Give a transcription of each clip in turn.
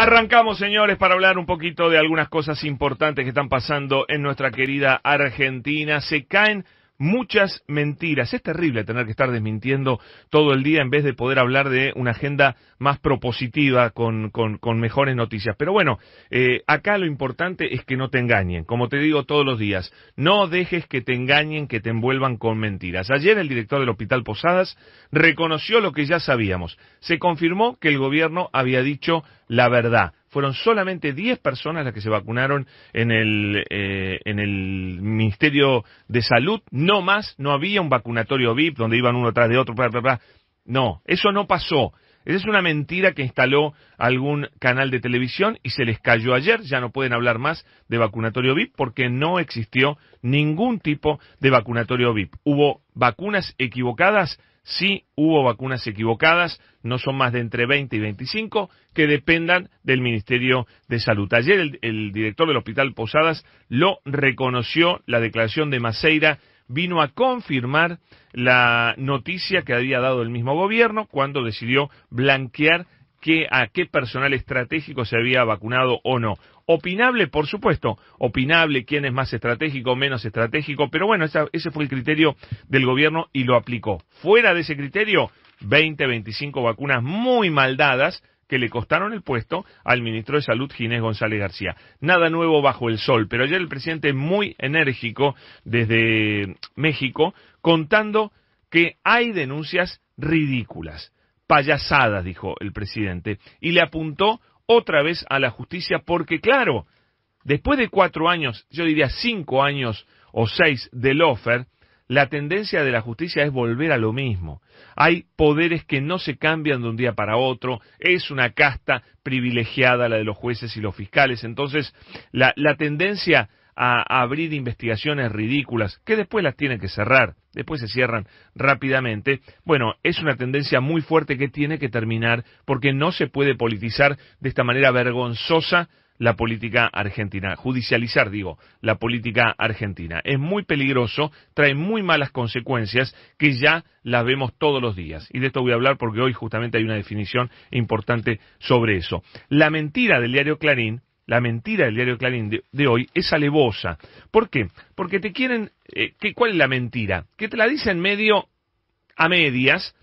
Arrancamos, señores, para hablar un poquito de algunas cosas importantes que están pasando en nuestra querida Argentina. Se caen muchas mentiras. Es terrible tener que estar desmintiendo todo el día en vez de poder hablar de una agenda más propositiva con, con, mejores noticias. Pero bueno, eh, acá lo importante es que no te engañen. Como te digo todos los días, no dejes que te engañen, que te envuelvan con mentiras. Ayer el director del Hospital Posadas reconoció lo que ya sabíamos. Se confirmó que el gobierno había dicho la verdad fueron solamente 10 personas las que se vacunaron en el, eh, en el Ministerio de Salud, no más, no había un vacunatorio VIP donde iban uno tras de otro, bla, bla, bla. no, eso no pasó. Esa es una mentira que instaló algún canal de televisión y se les cayó ayer. Ya no pueden hablar más de vacunatorio VIP porque no existió ningún tipo de vacunatorio VIP. Hubo vacunas equivocadas sí hubo vacunas equivocadas, no son más de entre 20 y 25, que dependan del Ministerio de Salud. Ayer el, director del Hospital Posadas lo reconoció, la declaración de Maceira vino a confirmar la noticia que había dado el mismo gobierno cuando decidió blanquear a qué personal estratégico se había vacunado o no. Opinable, por supuesto, opinable quién es más estratégico menos estratégico, pero bueno, ese fue el criterio del gobierno y lo aplicó. Fuera de ese criterio, 20, 25 vacunas muy mal dadas que le costaron el puesto al ministro de Salud Ginés González García. Nada nuevo bajo el sol, pero ayer el presidente muy enérgico desde México contando que hay denuncias ridículas, payasadas, dijo el presidente, y le apuntó otra vez a la justicia porque, claro, después de cuatro años, yo diría cinco años o seis del offer, la tendencia de la justicia es volver a lo mismo. Hay poderes que no se cambian de un día para otro, es una casta privilegiada la de los jueces y los fiscales, entonces la, la tendencia a abrir investigaciones ridículas, que después las tienen que cerrar, después se cierran rápidamente, bueno, es una tendencia muy fuerte que tiene que terminar porque no se puede politizar de esta manera vergonzosa la política argentina, judicializar, digo, la política argentina. Es muy peligroso, trae muy malas consecuencias que ya las vemos todos los días. Y de esto voy a hablar porque hoy justamente hay una definición importante sobre eso. La mentira del diario Clarín la mentira del diario Clarín de, hoy es alevosa. ¿Por qué? Porque te quieren... Eh, ¿Cuál es la mentira? Que te la dicen medio a medias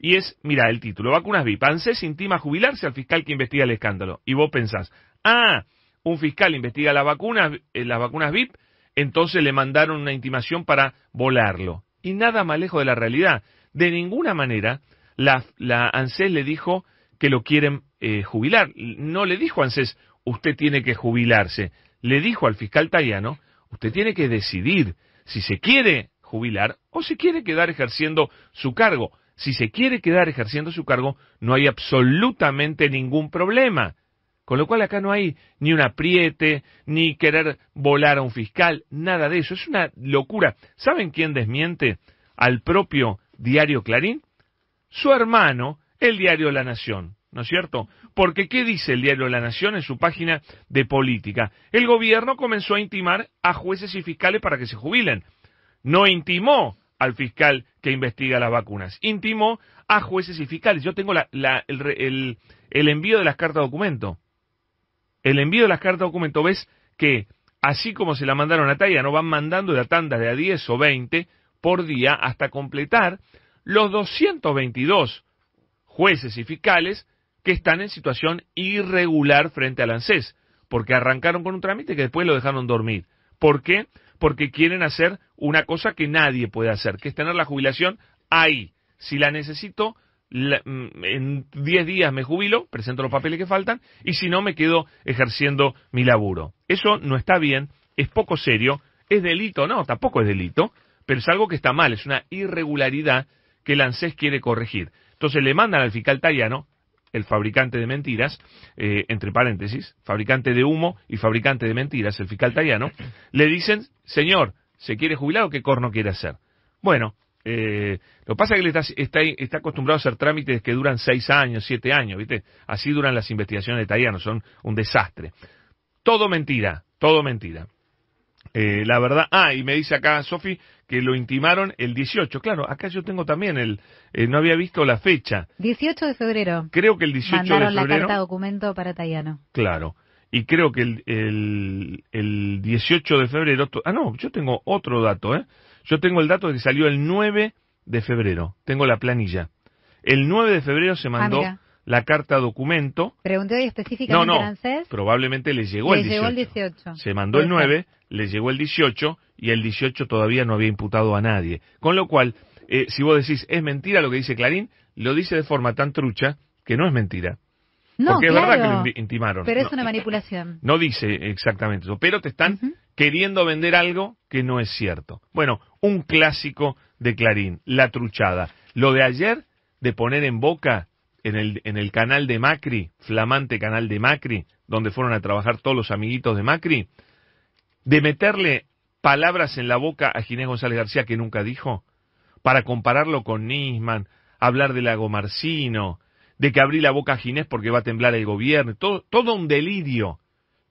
y es, mira, el título, vacunas VIP. ANSES intima jubilarse al fiscal que investiga el escándalo. Y vos pensás, ah, un fiscal investiga las vacunas, eh, las vacunas VIP, entonces le mandaron una intimación para volarlo. Y nada más lejos de la realidad. De ninguna manera la, ANSES le dijo que lo quieren eh, jubilar. No le dijo ANSES, usted tiene que jubilarse. Le dijo al fiscal Tayano, usted tiene que decidir si se quiere jubilar o si quiere quedar ejerciendo su cargo. Si se quiere quedar ejerciendo su cargo, no hay absolutamente ningún problema. Con lo cual acá no hay ni un apriete, ni querer volar a un fiscal, nada de eso. Es una locura. ¿Saben quién desmiente al propio diario Clarín? Su hermano, el diario La Nación. ¿No es cierto? Porque ¿qué dice el diario La Nación en su página de política? El gobierno comenzó a intimar a jueces y fiscales para que se jubilen. No intimó al fiscal que investiga las vacunas, intimó a jueces y fiscales. Yo tengo el, envío de las cartas de documento. El envío de las cartas de documento, ves que así como se la mandaron a Taya, no van mandando de tandas de a 10 o 20 por día hasta completar los 222 jueces y fiscales que están en situación irregular frente al ANSES, porque arrancaron con un trámite que después lo dejaron dormir. ¿Por qué? Porque quieren hacer una cosa que nadie puede hacer, que es tener la jubilación ahí. Si la necesito, mm, en 10 días me jubilo, presento los papeles que faltan, y si no, me quedo ejerciendo mi laburo. Eso no está bien, es poco serio, es delito, no, tampoco es delito, pero es algo que está mal, es una irregularidad que el ANSES quiere corregir. Entonces le mandan al fiscal Tayano el fabricante de mentiras, eh, entre paréntesis, fabricante de humo y fabricante de mentiras, el fiscal tayano, le dicen, señor, ¿se quiere jubilar o qué corno quiere hacer? Bueno, eh, lo que pasa es que él está, está, acostumbrado a hacer trámites que duran seis años, siete años, ¿viste? Así duran las investigaciones de son un desastre. Todo mentira, todo mentira. Eh, la verdad, ah, y me dice acá Sofi que lo intimaron el 18. Claro, acá yo tengo también el, eh, no había visto la fecha. 18 de febrero. Creo que el 18 Mandaron de febrero. la carta documento para Tayano. Claro. Y creo que el, el, el 18 de febrero. Ah, no, yo tengo otro dato, ¿eh? Yo tengo el dato de que salió el 9 de febrero. Tengo la planilla. El 9 de febrero se mandó mira. la carta documento. Pregunté hoy específicamente No, no. a Arancés. Probablemente le llegó, Le el, llegó 18. el 18. Se mandó el Puede 9, le llegó el 18 y el 18 todavía no había imputado a nadie. Con lo cual, eh, si vos decís es mentira lo que dice Clarín, lo dice de forma tan trucha que no es mentira. No, Porque es verdad que lo inti- intimaron. Pero No, es una manipulación. no dice exactamente eso, pero te están queriendo vender algo que no es cierto. Bueno, un clásico de Clarín, la truchada. Lo de ayer, de poner en boca en el, en el canal de Macri, flamante canal de Macri, donde fueron a trabajar todos los amiguitos de Macri, de meterle palabras en la boca a Ginés González García que nunca dijo, para compararlo con Nisman, hablar de Lago Marcino, de que abrí la boca a Ginés porque va a temblar el gobierno, todo, todo un delirio,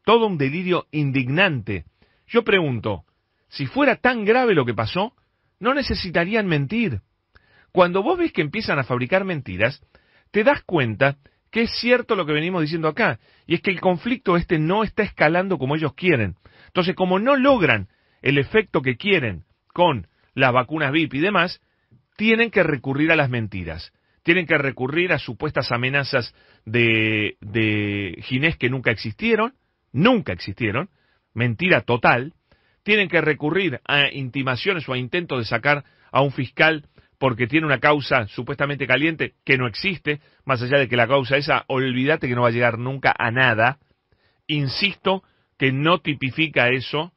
todo un delirio indignante. Yo pregunto, si fuera tan grave lo que pasó, no necesitarían mentir. Cuando vos ves que empiezan a fabricar mentiras, te das cuenta que es cierto lo que venimos diciendo acá, y es que el conflicto este no está escalando como ellos quieren. Entonces, como no logran el efecto que quieren con las vacunas VIP y demás, tienen que recurrir a las mentiras. Tienen que recurrir a supuestas amenazas de, de Ginés que nunca existieron, nunca existieron, mentira total. Tienen que recurrir a intimaciones o a intentos de sacar a un fiscal porque tiene una causa supuestamente caliente que no existe, más allá de que la causa esa, olvídate que no va a llegar nunca a nada. Insisto que no tipifica eso,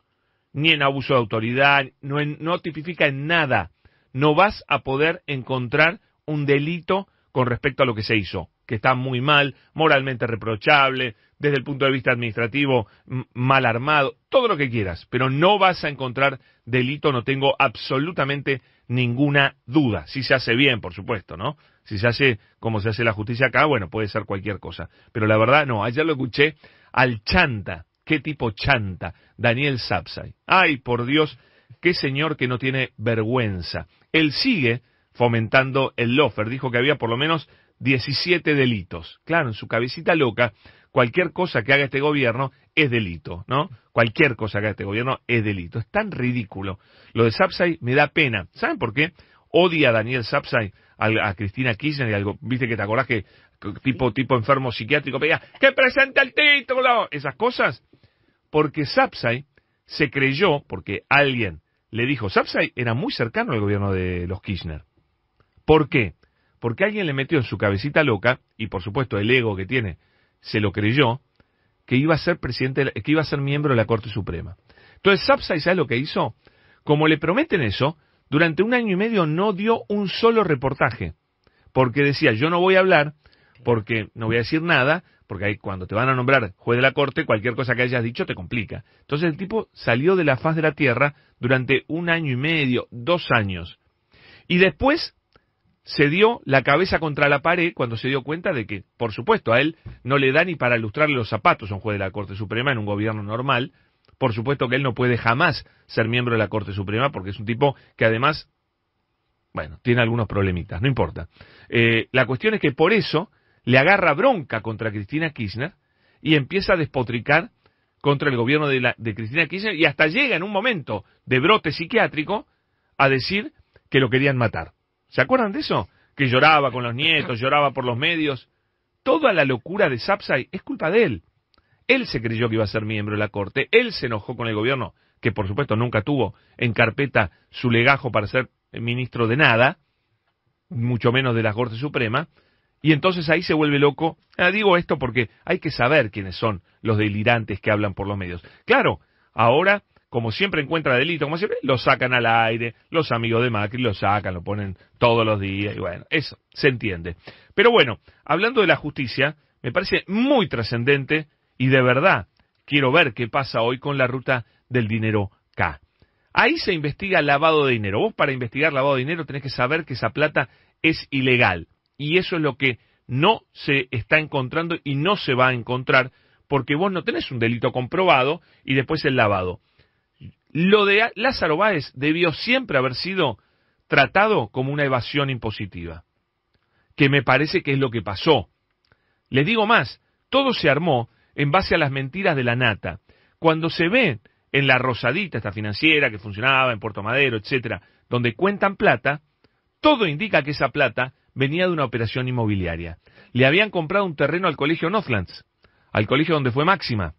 ni en abuso de autoridad, no, no tipifica en nada. No vas a poder encontrar un delito con respecto a lo que se hizo, que está muy mal, moralmente reprochable, desde el punto de vista administrativo mal armado, todo lo que quieras, pero no vas a encontrar delito, no tengo absolutamente ninguna duda. Si se hace bien, por supuesto, ¿no? Si se hace como se hace la justicia acá, bueno, puede ser cualquier cosa. Pero la verdad, no, ayer lo escuché al chanta. ¿Qué tipo chanta? Daniel Sapsay. Ay, por Dios, qué señor que no tiene vergüenza. Él sigue fomentando el lofer. Dijo que había por lo menos 17 delitos. Claro, en su cabecita loca, cualquier cosa que haga este gobierno es delito, ¿no? Cualquier cosa que haga este gobierno es delito. Es tan ridículo. Lo de Sapsay me da pena. ¿Saben por qué? Odia a Daniel Sapsay, al- a, Cristina Kirchner y algo. Viste que te acordás que tipo, tipo enfermo psiquiátrico pedía que presente el título. Esas cosas. Porque Sapsay se creyó, porque alguien le dijo, Sapsay era muy cercano al gobierno de los Kirchner. ¿Por qué? Porque alguien le metió en su cabecita loca, y por supuesto el ego que tiene se lo creyó, que iba a ser presidente, que iba a ser miembro de la Corte Suprema. Entonces Sapsay, ¿sabes lo que hizo? Como le prometen eso, durante un año y medio no dio un solo reportaje, porque decía, yo no voy a hablar, porque no voy a decir nada, porque ahí cuando te van a nombrar juez de la Corte, cualquier cosa que hayas dicho te complica. Entonces el tipo salió de la faz de la Tierra durante un año y medio, dos años. Y después se dio la cabeza contra la pared cuando se dio cuenta de que, por supuesto, a él no le da ni para lustrarle los zapatos a un juez de la Corte Suprema en un gobierno normal. Por supuesto que él no puede jamás ser miembro de la Corte Suprema porque es un tipo que además, bueno, tiene algunos problemitas, no importa. Eh, la cuestión es que por eso le agarra bronca contra Cristina Kirchner y empieza a despotricar contra el gobierno de, la, de Cristina Kirchner y hasta llega en un momento de brote psiquiátrico a decir que lo querían matar. ¿Se acuerdan de eso? Que lloraba con los nietos, lloraba por los medios. Toda la locura de Sapsay es culpa de él. Él se creyó que iba a ser miembro de la Corte, él se enojó con el gobierno, que por supuesto nunca tuvo en carpeta su legajo para ser ministro de nada, mucho menos de la Corte Suprema, y entonces ahí se vuelve loco. Ah, digo esto porque hay que saber quiénes son los delirantes que hablan por los medios. Claro, ahora, como siempre encuentra delito, como siempre, lo sacan al aire, los amigos de Macri lo sacan, lo ponen todos los días, y bueno, eso se entiende. Pero bueno, hablando de la justicia, me parece muy trascendente y de verdad quiero ver qué pasa hoy con la ruta del dinero K. Ahí se investiga lavado de dinero. Vos para investigar lavado de dinero tenés que saber que esa plata es ilegal. Y eso es lo que no se está encontrando y no se va a encontrar porque vos no tenés un delito comprobado y después el lavado. lo de Lázaro Báez debió siempre haber sido tratado como una evasión impositiva, que me parece que es lo que pasó. Les digo más, todo se armó en base a las mentiras de la nata. Cuando se ve en la Rosadita, esta financiera que funcionaba en Puerto Madero, etcétera, donde cuentan plata, todo indica que esa plata venía de una operación inmobiliaria. Le habían comprado un terreno al colegio Northlands, al colegio donde fue Máxima.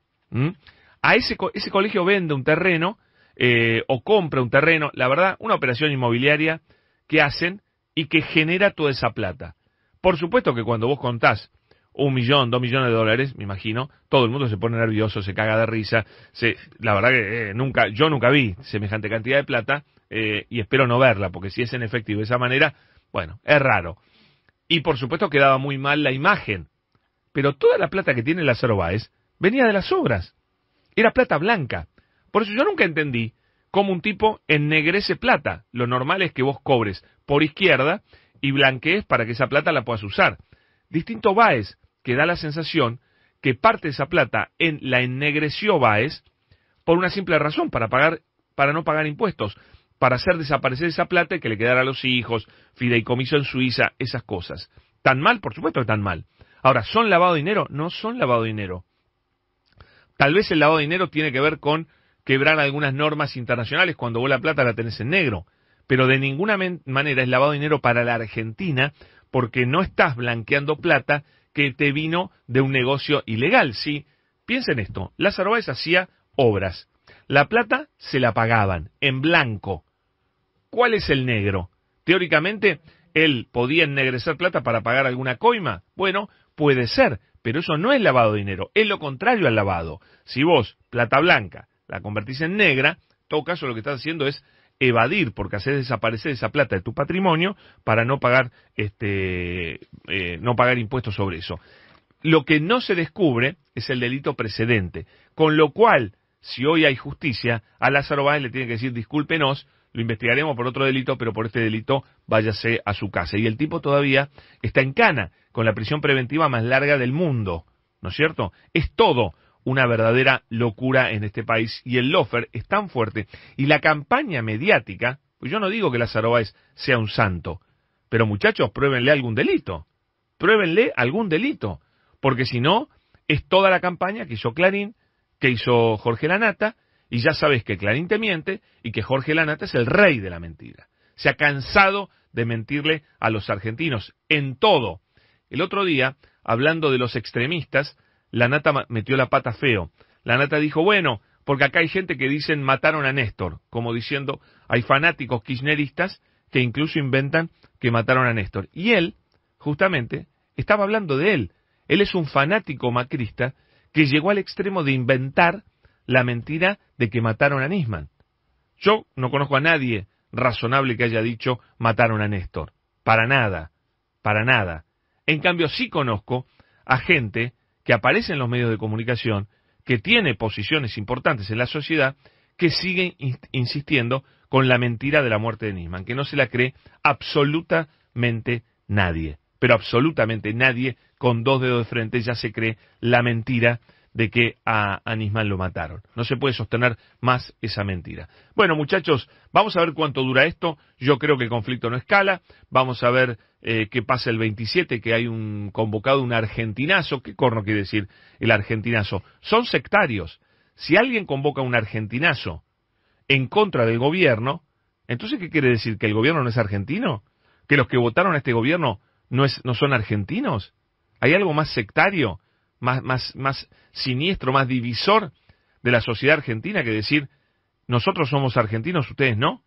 A ese, ese colegio vende un terreno eh, o compra un terreno, la verdad, una operación inmobiliaria que hacen y que genera toda esa plata. Por supuesto que cuando vos contás un millón, dos millones de dólares, me imagino, todo el mundo se pone nervioso, se caga de risa. Se, la verdad que eh, nunca, yo nunca vi semejante cantidad de plata eh, y espero no verla, porque si es en efectivo de esa manera, bueno, es raro. Y por supuesto quedaba muy mal la imagen. Pero toda la plata que tiene Lázaro Báez venía de las obras. Era plata blanca. Por eso yo nunca entendí cómo un tipo ennegrece plata. Lo normal es que vos cobres por izquierda y blanquees para que esa plata la puedas usar. Distinto Báez, que da la sensación que parte de esa plata en, la ennegreció Baez por una simple razón, para, pagar, para no pagar impuestos, para hacer desaparecer esa plata y que le quedara a los hijos, fideicomiso en Suiza, esas cosas. ¿Tan mal? Por supuesto que tan mal. Ahora, ¿son lavado de dinero? No son lavado de dinero. Tal vez el lavado de dinero tiene que ver con quebrar algunas normas internacionales cuando vos la plata la tenés en negro, pero de ninguna manera es lavado de dinero para la Argentina porque no estás blanqueando plata que te vino de un negocio ilegal, ¿sí? Piensen esto, Lázaro Báez hacía obras. La plata se la pagaban en blanco. ¿Cuál es el negro? Teóricamente, él podía ennegrecer plata para pagar alguna coima. Bueno, puede ser, pero eso no es lavado de dinero, es lo contrario al lavado. Si vos, plata blanca, la convertís en negra, todo caso lo que estás haciendo es evadir porque haces desaparecer esa plata de tu patrimonio para no pagar este eh, no pagar impuestos sobre eso. Lo que no se descubre es el delito precedente, con lo cual si hoy hay justicia, a Lázaro Báez le tiene que decir discúlpenos, lo investigaremos por otro delito, pero por este delito váyase a su casa. Y el tipo todavía está en cana, con la prisión preventiva más larga del mundo, ¿no es cierto? Es todo una verdadera locura en este país y el lofer es tan fuerte y la campaña mediática, pues yo no digo que Lázaro Báez sea un santo, pero muchachos, pruébenle algún delito, pruébenle algún delito, porque si no, es toda la campaña que hizo Clarín, que hizo Jorge Lanata, y ya sabes que Clarín te miente y que Jorge Lanata es el rey de la mentira. Se ha cansado de mentirle a los argentinos en todo. El otro día, hablando de los extremistas, la nata metió la pata feo. La nata dijo, bueno, porque acá hay gente que dicen mataron a Néstor, como diciendo, hay fanáticos kirchneristas que incluso inventan que mataron a Néstor. Y él, justamente, estaba hablando de él. Él es un fanático macrista que llegó al extremo de inventar la mentira de que mataron a Nisman. Yo no conozco a nadie razonable que haya dicho mataron a Néstor. Para nada, para nada. En cambio sí conozco a gente que aparece en los medios de comunicación, que tiene posiciones importantes en la sociedad, que siguen insistiendo con la mentira de la muerte de Nisman, que no se la cree absolutamente nadie, pero absolutamente nadie con dos dedos de frente ya se cree la mentira de que a, Nisman lo mataron. No se puede sostener más esa mentira. Bueno, muchachos, vamos a ver cuánto dura esto. Yo creo que el conflicto no escala. Vamos a ver eh, qué pasa el 27, que hay un convocado, un argentinazo. ¿Qué corno quiere decir el argentinazo? Son sectarios. Si alguien convoca un argentinazo en contra del gobierno, entonces ¿qué quiere decir? ¿Que el gobierno no es argentino? ¿Que los que votaron a este gobierno no, es, no son argentinos? ¿Hay algo más sectario? Más, más, más siniestro, más divisor de la sociedad argentina que decir, nosotros somos argentinos, ustedes no,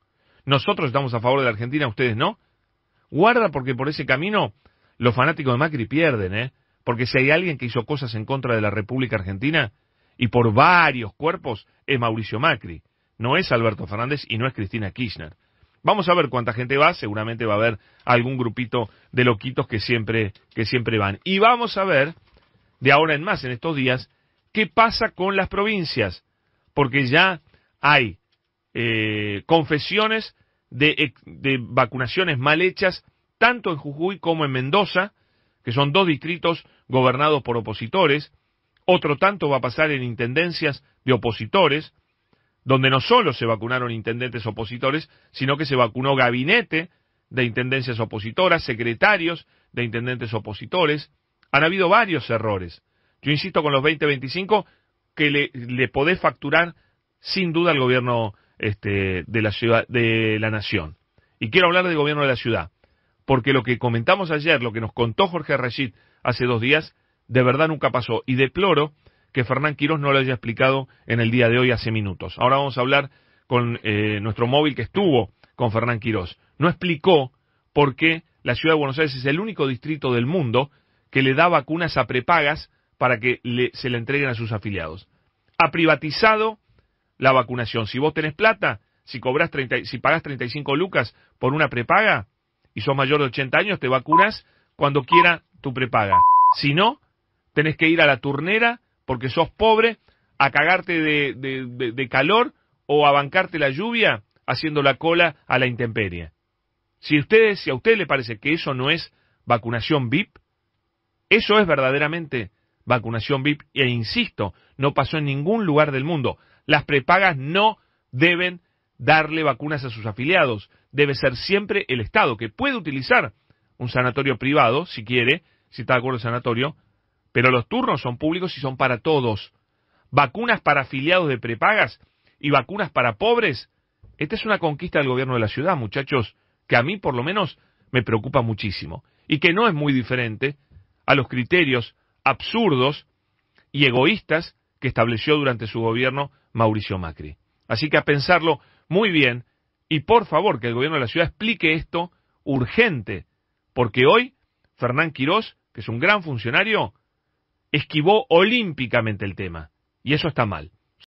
nosotros estamos a favor de la Argentina, ustedes no. Guarda porque por ese camino los fanáticos de Macri pierden, ¿eh? Porque si hay alguien que hizo cosas en contra de la República Argentina, y por varios cuerpos, es Mauricio Macri, no es Alberto Fernández y no es Cristina Kirchner. Vamos a ver cuánta gente va, seguramente va a haber algún grupito de loquitos que siempre, que siempre van. Y vamos a ver de ahora en más, en estos días, qué pasa con las provincias, porque ya hay eh, confesiones de, de vacunaciones mal hechas, tanto en Jujuy como en Mendoza, que son dos distritos gobernados por opositores, otro tanto va a pasar en intendencias de opositores, donde no solo se vacunaron intendentes opositores, sino que se vacunó gabinete de intendencias opositoras, secretarios de intendentes opositores. Han habido varios errores. Yo insisto con los 2025 que le, podés facturar sin duda al gobierno este, de la ciudad, de la nación. Y quiero hablar del gobierno de la ciudad, porque lo que comentamos ayer, lo que nos contó Jorge Rashid hace dos días, de verdad nunca pasó. Y deploro que Fernán Quirós no lo haya explicado en el día de hoy hace minutos. Ahora vamos a hablar con eh, nuestro móvil que estuvo con Fernán Quirós. No explicó por qué la ciudad de Buenos Aires es el único distrito del mundo que le da vacunas a prepagas para que se le entreguen a sus afiliados. Ha privatizado la vacunación. Si vos tenés plata, si cobras 30, si pagas 35 lucas por una prepaga y sos mayor de 80 años, te vacunas cuando quiera tu prepaga. Si no, tenés que ir a la turnera porque sos pobre a cagarte de, de, calor o a bancarte la lluvia haciendo la cola a la intemperie. Si ustedes, si a usted le parece que eso no es vacunación VIP, eso es verdaderamente vacunación VIP e insisto, no pasó en ningún lugar del mundo. Las prepagas no deben darle vacunas a sus afiliados. Debe ser siempre el Estado, que puede utilizar un sanatorio privado, si quiere, si está de acuerdo el sanatorio, pero los turnos son públicos y son para todos. Vacunas para afiliados de prepagas y vacunas para pobres. Esta es una conquista del gobierno de la ciudad, muchachos, que a mí por lo menos me preocupa muchísimo y que no es muy diferente a los criterios absurdos y egoístas que estableció durante su gobierno Mauricio Macri. Así que a pensarlo muy bien y por favor que el gobierno de la ciudad explique esto urgente, porque hoy Fernán Quirós, que es un gran funcionario, esquivó olímpicamente el tema y eso está mal.